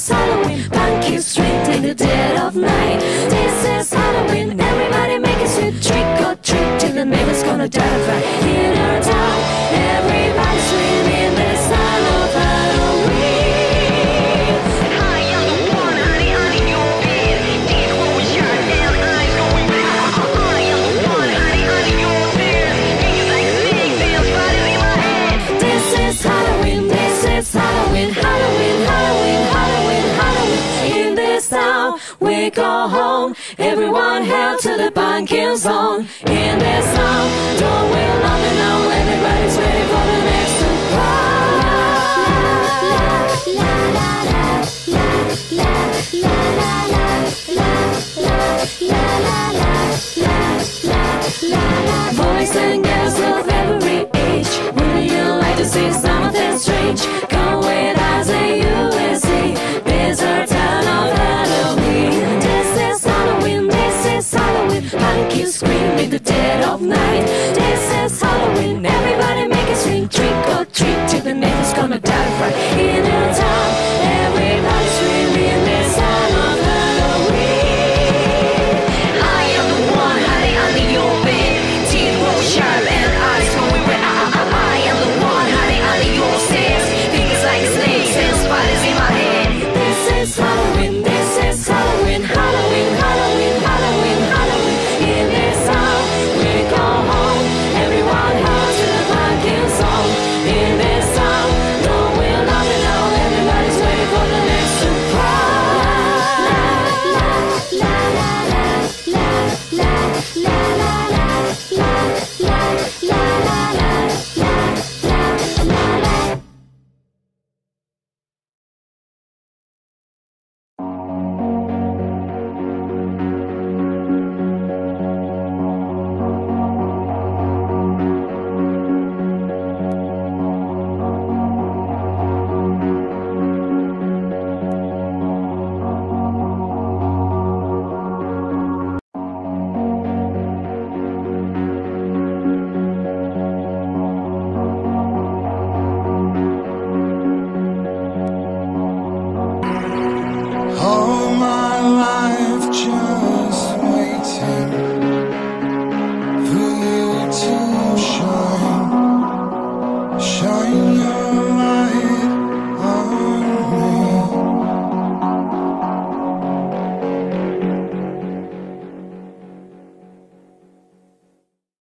is Halloween, pumpkin street in the dead of night. This is Halloween, everybody make a sweet trick or treat till the neighbors gonna die. Right. Here we call home. Everyone hail to the pumpkin song. In this song, don't we love it? Everybody's ready for the next Boys and girls of every age, you like to see something strange? Come with us and you. the dead of night.